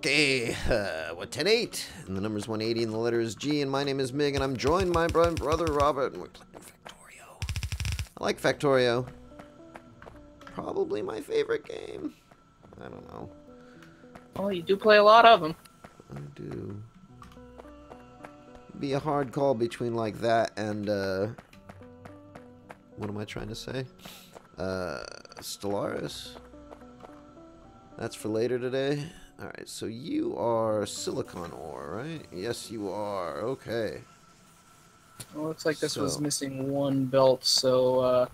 Okay, uh, what 10 8? And the number's 180 and the letter is G. And my name is Mig, and I'm joined by my brother Robert, and we're playing Factorio. I like Factorio. Probably my favorite game. I don't know. Well, you do play a lot of them. I do. Be a hard call between like that and, uh. What am I trying to say? Uh. Stellaris. That's for later today. Alright, so you are silicon ore, right? Yes, you are. Okay. Well, looks like this was missing one belt, so uh,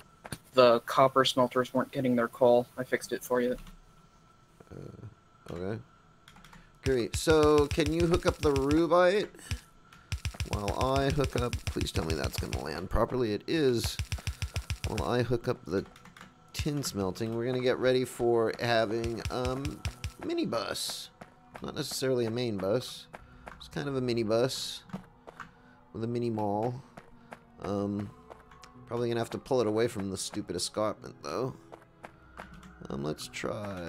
the copper smelters weren't getting their coal. I fixed it for you. Okay. Great. So, can you hook up the rubyte? While I hook up... Please tell me that's going to land properly. It is. While I hook up the tin smelting, we're going to get ready for having um mini bus. Not necessarily a main bus. It's kind of a mini bus with a mini mall. Um, probably to have to pull it away from the stupid escarpment, though. Um, let's try...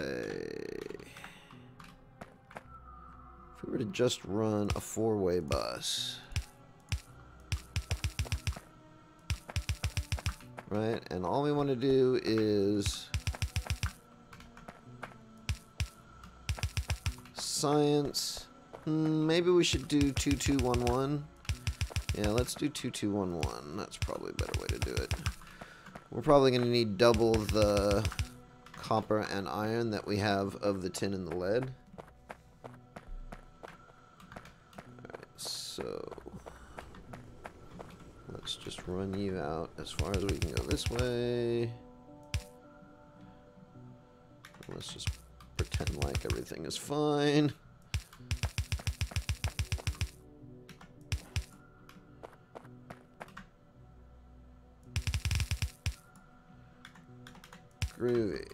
If we were to just run a four-way bus, right? And all we want to do is science. Hmm, maybe we should do 2211. Yeah, let's do 2211. That's probably a better way to do it. We're probably going to need double the copper and iron that we have of the tin and the lead. Alright, So let's just run you out as far as we can go this way. Let's just pretend like everything is fine. Groovy.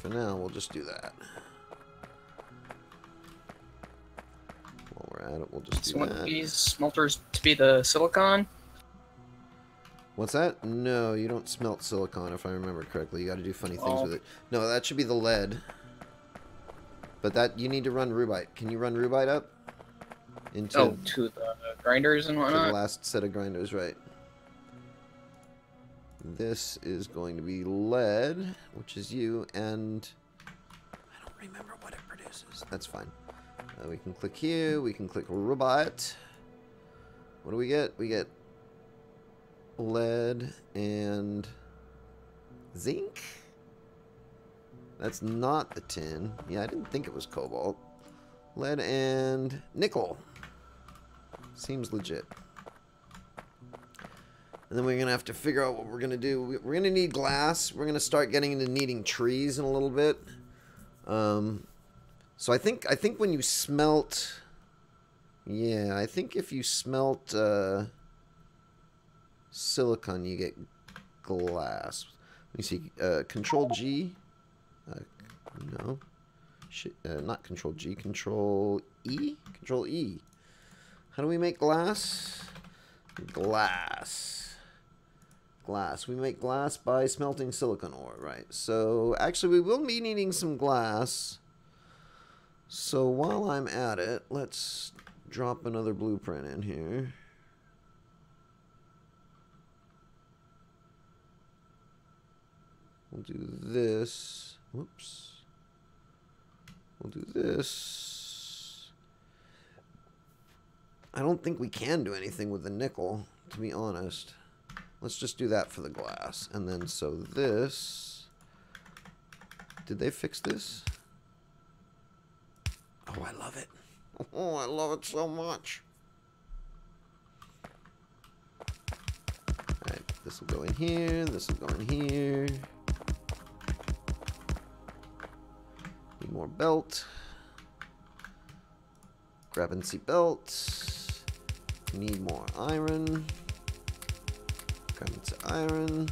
For now, we'll just do that. While we're at it, we'll just So do that. these smelters to be the silicon? What's that? No, you don't smelt silicon if I remember correctly. You got to do funny things Oh. with it. No, that should be the lead. But that you need to run rubyte. Can you run rubyte up into Oh, to the grinders and to the last set of grinders, right? This is going to be lead, which is you, and I don't remember what it produces. That's fine. Uh, we can click here. We can click rubyte. What do we get? We get lead and zinc. That's not the tin. Yeah, I didn't think it was cobalt. Lead and nickel. Seems legit. And then we're going to have to figure out what we're going to do. We- We're going to need glass. We're going to start getting into needing trees in a little bit. Um, so I think I think when you smelt... Yeah, I think if you smelt uh, silicon, you get glass. Let me see. Uh, control G. Uh, no. Shit, uh, not Control G. Control E. Control E. How do we make glass? Glass. Glass. We make glass by smelting silicon ore, right? So actually, we will be needing some glass. So while I'm at it, let's drop another blueprint in here. We'll do this. Whoops. We'll do this. I don't think we can do anything with the nickel, to be honest. Let's just do that for the glass. And then, so this... Did they fix this? Oh, I love it. Oh, I love it so much. Alright, this will go in here. This will go in here. Need more belt. See belt. Need more iron. Grab and iron.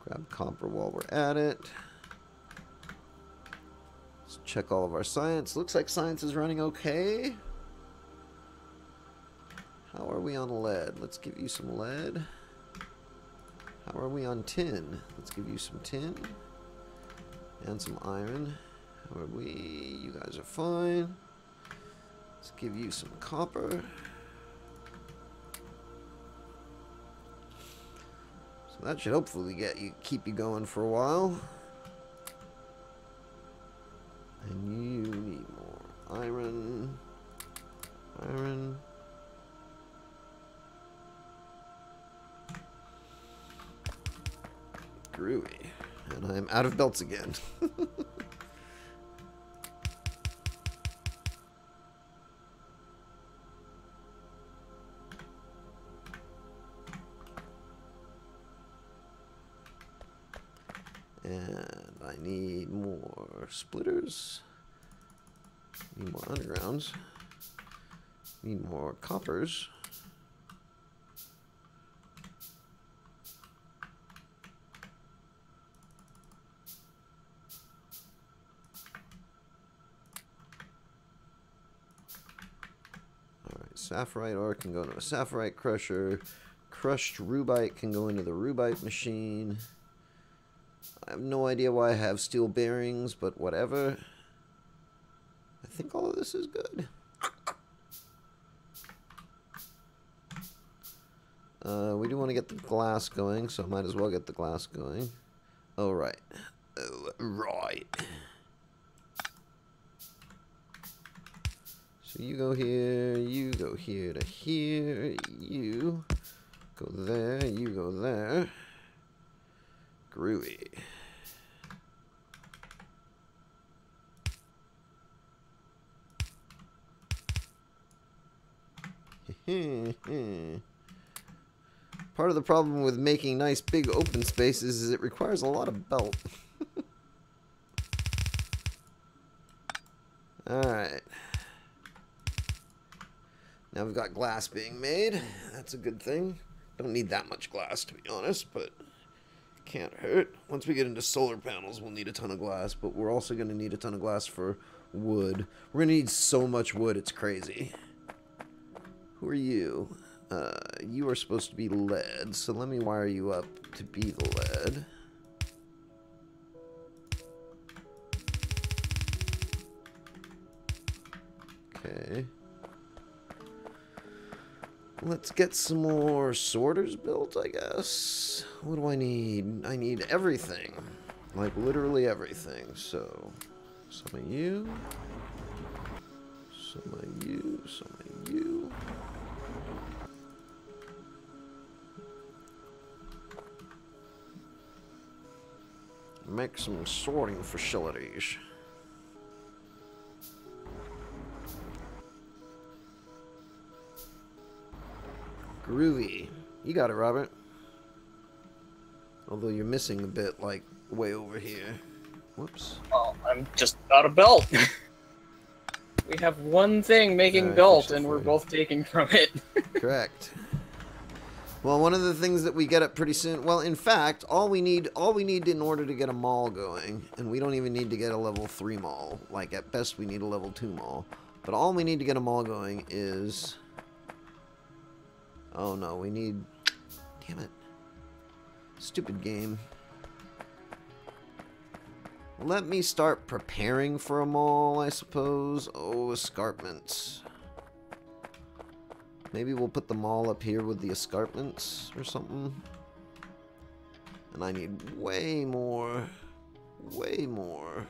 Grab copper while we're at it. Let's check all of our science. Looks like science is running okay. How are we on lead? Let's give you some lead. How are we on tin? Let's give you some tin. And some iron. How are we? You guys are fine. Let's give you some copper. So that should hopefully get you keep you going for a while. And you need more iron. Iron. Groovy. And I'm out of belts again. and I need more splitters. Need more undergrounds. Need more coppers. Alright, saphirite ore can go into a saphirite crusher. Crushed rubyte can go into the rubyte machine. I have no idea why I have steel bearings, but whatever. I think all of this is good. Uh, we do want to get the glass going, so I might as well get the glass going. Oh, right. Oh, right. So you go here, you go here to here, you go there, you go there. Groovy. Part of the problem with making nice big open spaces is it requires a lot of belt. Alright. Now we've got glass being made. That's a good thing. Don't need that much glass, to be honest, but can't hurt. Once we get into solar panels, we'll need a ton of glass, but we're also going to need a ton of glass for wood. We're going to need so much wood, it's crazy. Who are you? Uh, you are supposed to be lead, so let me wire you up to be the lead. Okay. Let's get some more sorters built, I guess. What do I need? I need everything. Like, literally everything. So, some of you. Some of you. Some of you. Make some sorting facilities. Groovy. You got it, Robert. Although you're missing a bit, like, way over here. Whoops. Well, I'm just out of belt. we have one thing making Alright, belt, and we're both taking from it. Correct. Well, one of the things that we get up pretty soon. Well, in fact, all we need, all we need in order to get a mall going, and we don't even need to get a level three mall. Like at best, we need a level two mall. But all we need to get a mall going is. Oh no, we need. Damn it. Stupid game. Let me start preparing for a mall, I suppose. Oh, escarpments. Maybe we'll put the mall up here with the escarpments or something. And I need way more, way more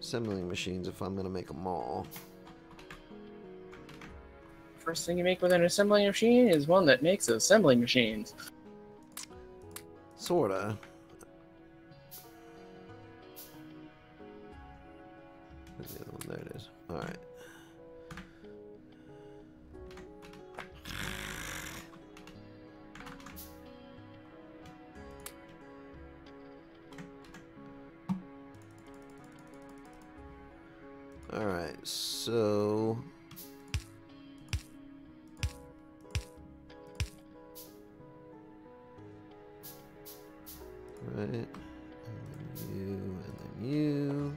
assembling machines if I'm going to make a mall. First thing you make with an assembling machine is one that makes assembling machines. Sorta. Where's the other one? There it is. Alright. Alright, Right. And then you, and then you.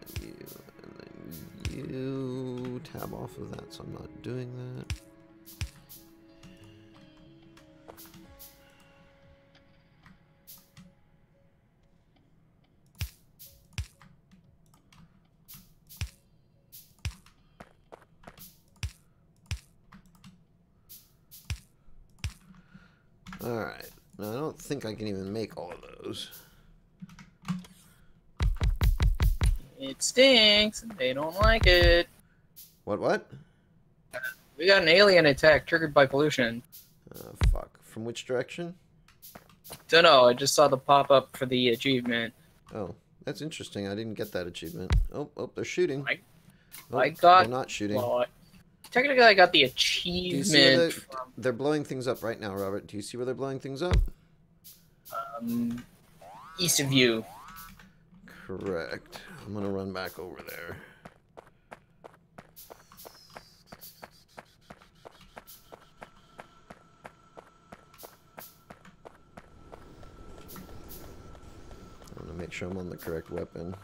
And you, and then you. Tab off of that, so I'm not doing that. Don't like it. What, what? We got an alien attack triggered by pollution. Oh, fuck. From which direction? Don't know. I just saw the pop up for the achievement. Oh, that's interesting. I didn't get that achievement. Oh, oh, they're shooting. I- oh, I got- They're not shooting. Well, technically, I got the achievement the- from They're blowing things up right now, Robert. Do you see where they're blowing things up? um, east of you. Correct. I'm gonna run back over there. Make sure I'm on the correct weapon.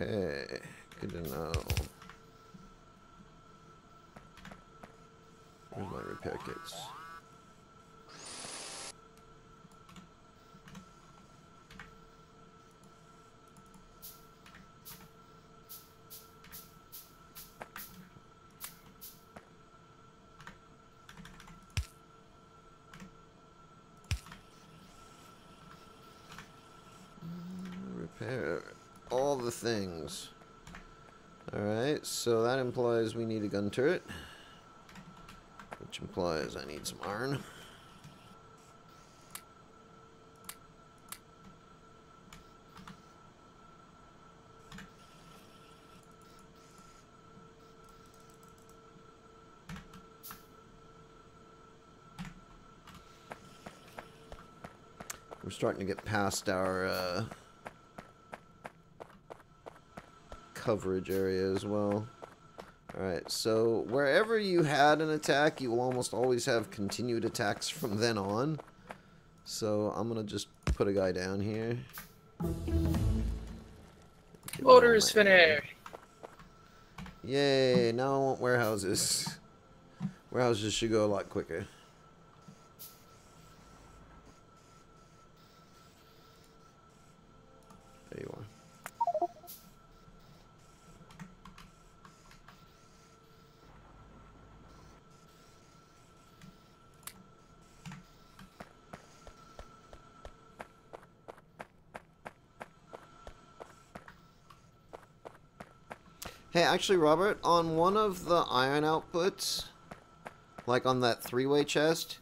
Okay, good to know. Where's my repair kits? Repair all the things. Alright, so that implies we need a gun turret. Which implies I need some iron. We're starting to get past our uh, coverage area as well. Alright, so wherever you had an attack, you will almost always have continued attacks from then on. So I'm gonna just put a guy down here. Him is finished. Yay, now I want warehouses. Warehouses should go a lot quicker. There you are. Hey, actually, Robert, on one of the iron outputs, like on that three-way chest,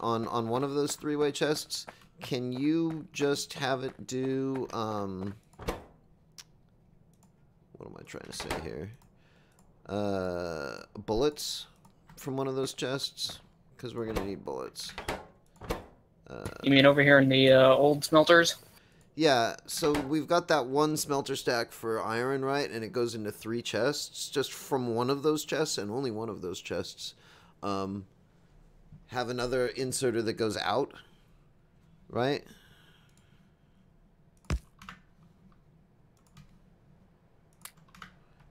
on on one of those three-way chests, can you just have it do um? What am I trying to say here? Uh, bullets from one of those chests, because we're gonna need bullets. Uh, You mean over here in the uh, old smelters? Yeah, so we've got that one smelter stack for iron, right? And it goes into three chests. Just from one of those chests, and only one of those chests, um, have another inserter that goes out, right?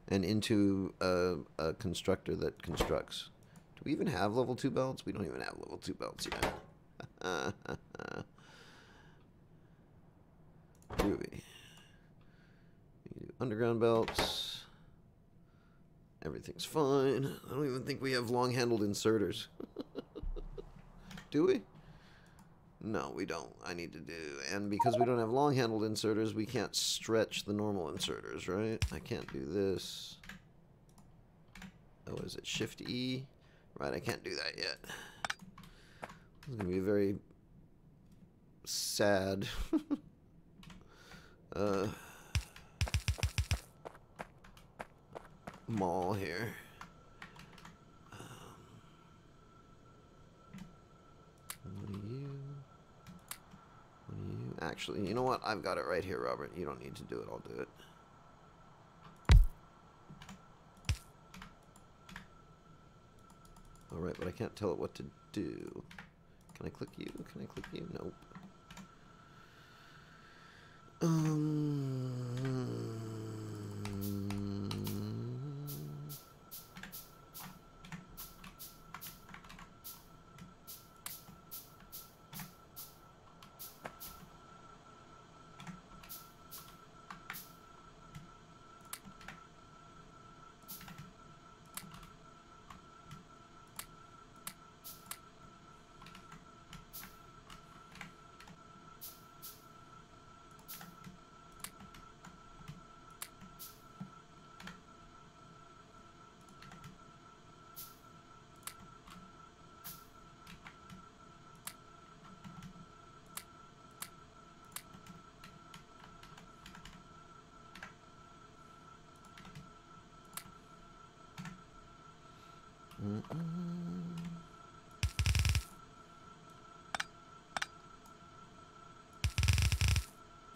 And into a, a constructor that constructs. Do we even have level 2 belts? We don't even have level 2 belts yet. Groovy. We do underground belts. Everything's fine. I don't even think we have long-handled inserters. do we? No, we don't. I need to do. And because we don't have long-handled inserters, we can't stretch the normal inserters, right? I can't do this. Oh, is it Shift E? Right, I can't do that yet. It's going to be very sad. uh, mall here. Um, what are you? What are you? Actually, you know what? I've got it right here, Robert. You don't need to do it. I'll do it. All right, but I can't tell it what to do. Can I click you? Can I click you? Nope.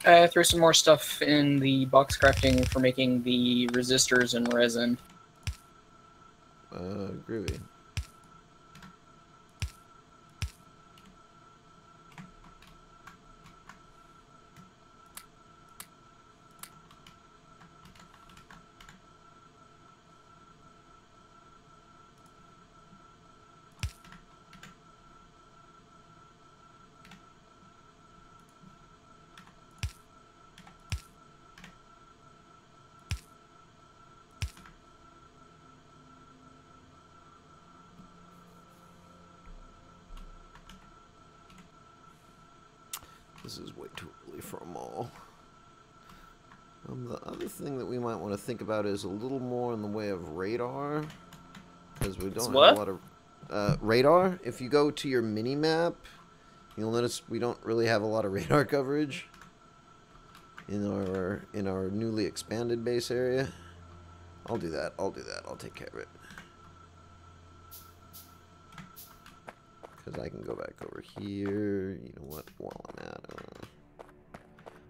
I uh, threw some more stuff in the box crafting for making the resistors and resin. Uh, groovy. This is way too early for them all. Um, the other thing that we might want to think about is a little more in the way of radar. Because we don't have a lot of... Uh, radar? If you go to your mini-map, you'll notice we don't really have a lot of radar coverage in our in our newly expanded base area. I'll do that. I'll do that. I'll take care of it. Because I can go back over here. You know what? While I'm at uh,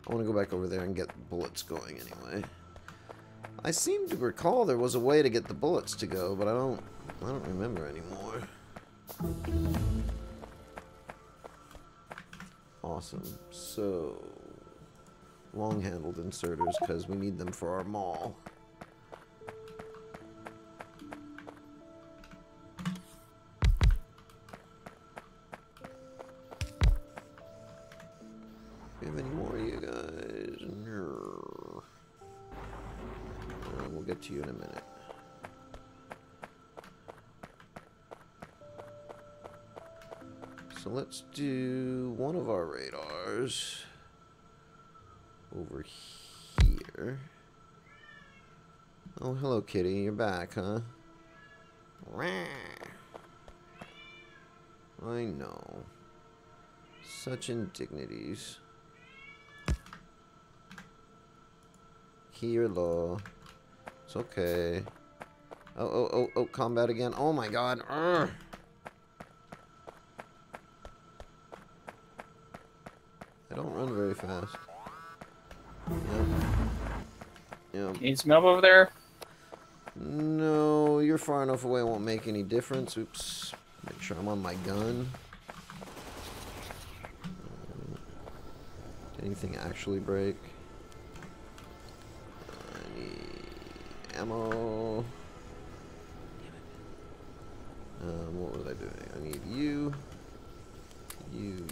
I want to go back over there and get bullets going anyway. I seem to recall there was a way to get the bullets to go, but I don't I don't remember anymore. Awesome. So long-handled inserters because we need them for our mall. So let's do one of our radars over here. Oh, hello, kitty. You're back, huh? I know. Such indignities. Here, law. It's okay. Oh, oh, oh, oh, combat again. Oh my god. Urgh. I very fast. Yep. Yep. Need some help over there? No, you're far enough away, it won't make any difference. Oops. Make sure I'm on my gun. Uh, Did anything actually break? I need ammo. Um, what was I doing? I need you, you.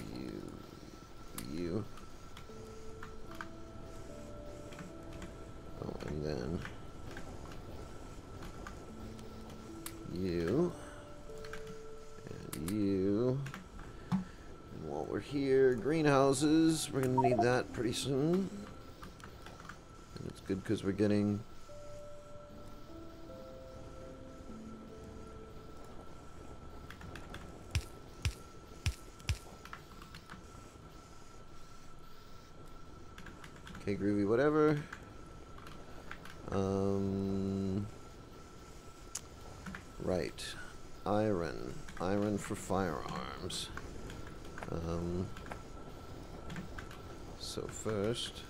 We're gonna need that pretty soon. And it's good because we're getting Okay, groovy, whatever. Um, right. Iron. Iron for firearms. Um, so first,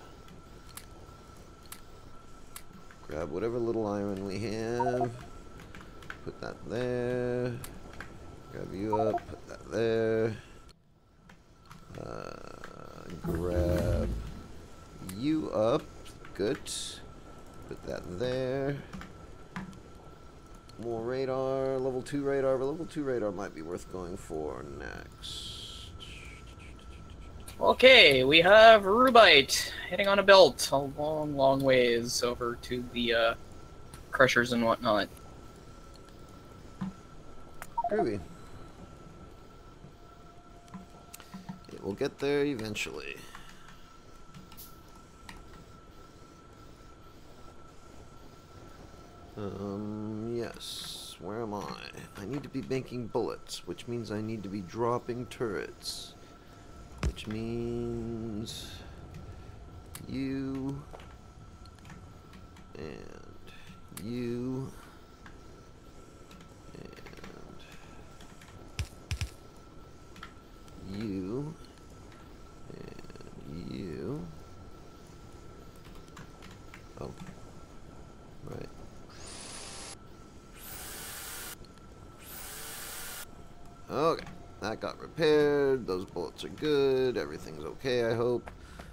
grab whatever little iron we have. Put that there. Grab you up. Put that there. Uh, grab you up. Good. Put that there. More radar. Level 2 radar. But level 2 radar might be worth going for next. Okay, we have Rubyte hitting on a belt a long, long ways over to the uh, crushers and whatnot. Groovy. It will get there eventually. Um, yes. Where am I? I need to be making bullets, which means I need to be dropping turrets. Which means you and you and you and you. Oh right. Okay that got repaired. Those bullets are good. Everything's okay, I hope.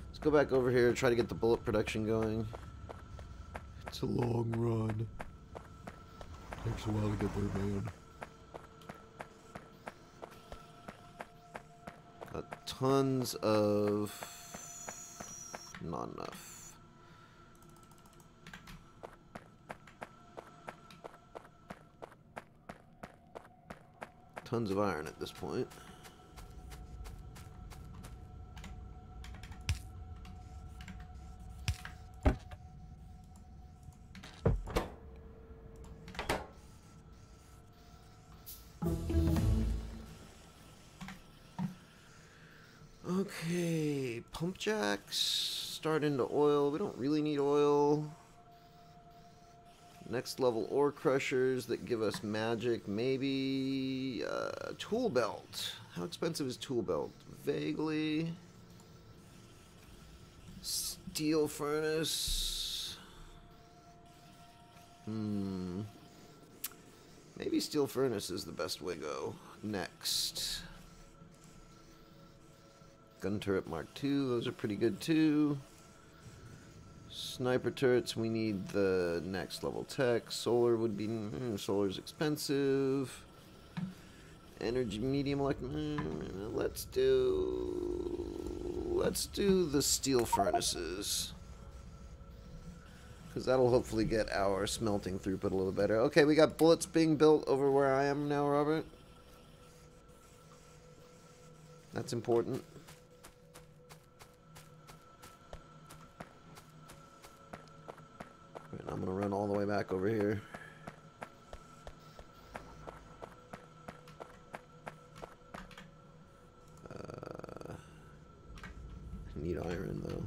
Let's go back over here, try to get the bullet production going. It's a long run. Takes a while to get there, man. Got tons of... Not enough. Tons of iron at this point. Okay, pump jacks start into oil. We don't really need oil. Next level ore crushers that give us magic. Maybe uh, tool belt. How expensive is tool belt? Vaguely. Steel furnace. Hmm. Maybe steel furnace is the best way to go. Next. Gun turret Mark II, those are pretty good too. Sniper turrets, we need the next level tech. Solar would be, mm, solar's expensive. Energy medium mm, let's do, let's do the steel furnaces. Because that'll hopefully get our smelting throughput a little better. Okay, we got bullets being built over where I am now, Robert. That's important. The way back over here. Uh, need iron though.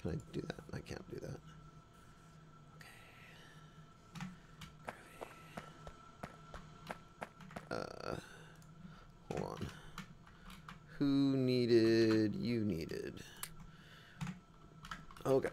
Can I do that? I can't do that. Uh, hold on. Who needed? You needed. Okay.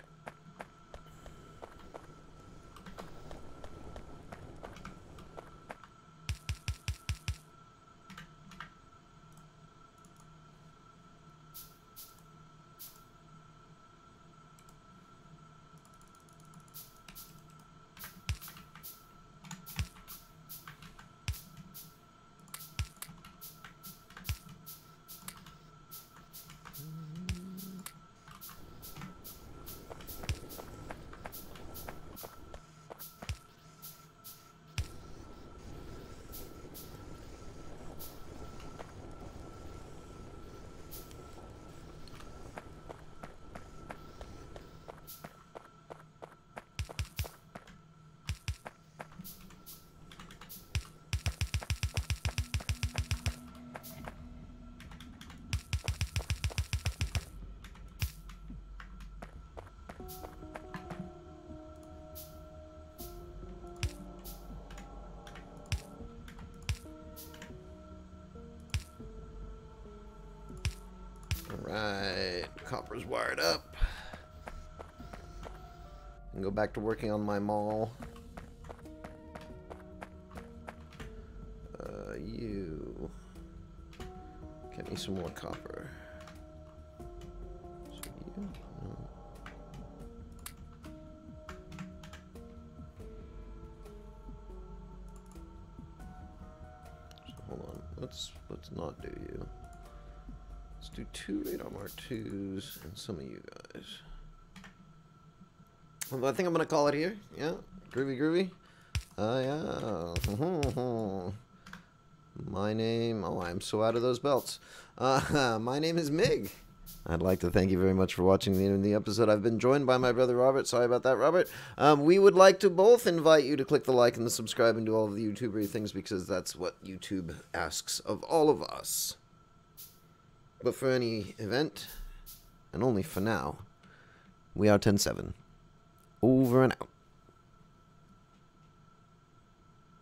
Alright, copper's wired up. And go back to working on my mall. Uh, you. Get me some more copper. So you, no. So hold on, let's let's not do you. Do two radar mark twos and some of you guys. I think I'm gonna call it here. Yeah, groovy, groovy. Uh, yeah. my name. Oh, I'm so out of those belts. Uh, my name is Mig. I'd like to thank you very much for watching the, end of the episode. I've been joined by my brother Robert. Sorry about that, Robert. Um, we would like to both invite you to click the like and the subscribe and do all of the YouTubery things because that's what YouTube asks of all of us. But for any event, and only for now, we are 10-7. Over and out.